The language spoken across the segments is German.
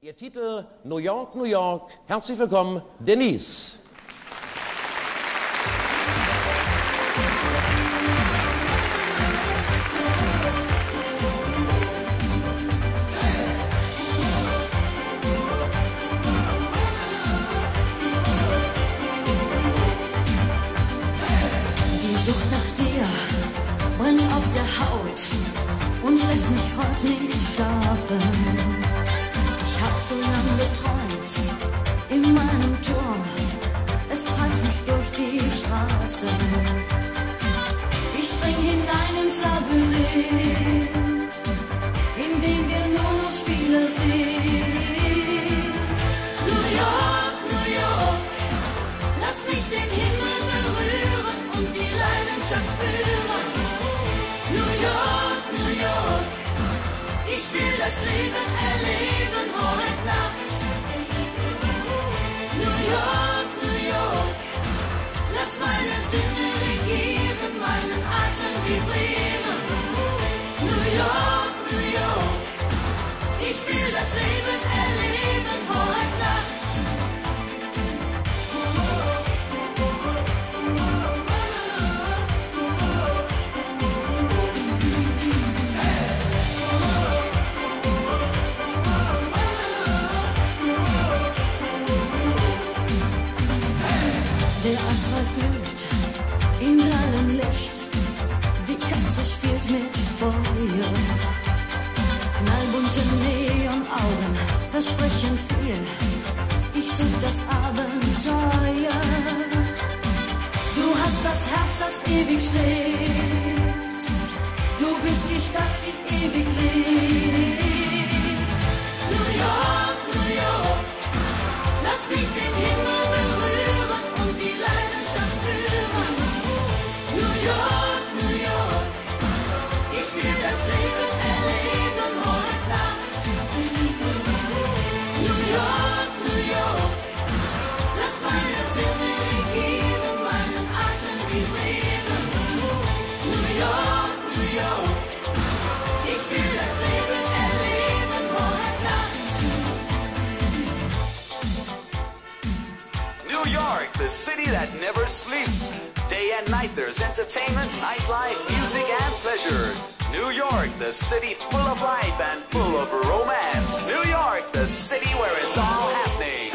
Ihr Titel New York, New York. Herzlich willkommen, Denise. Die Sucht nach dir brennt auf der Haut und lässt mich heute nicht schlafen. So lange geträumt in meinem Turm, es treibt mich durch die Straße. Ich spring hinein ins Labyrinth, in dem wir nur noch Spiele sehen. New York, New York. Lass mich den Himmel berühren und die Leidenschaft spüren. New York, ich will das Leben erleben heute Nacht. New York, Der Asphalt glüht im grellen Licht. Die Katze spielt mit Feuer. Knallbunte Neonaugen versprechen viel. Ich such das Abenteuer. Du hast das Herz, das ewig schlägt. Du bist die Stadt, die ewig lebt. York, the city that never sleeps. Day and night there's entertainment, nightlife, music, and pleasure. New York, the city full of life and full of romance. New York, the city where it's all happening.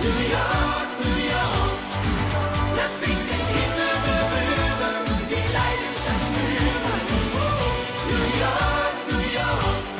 New York, New York. Let's be the the New York, New York.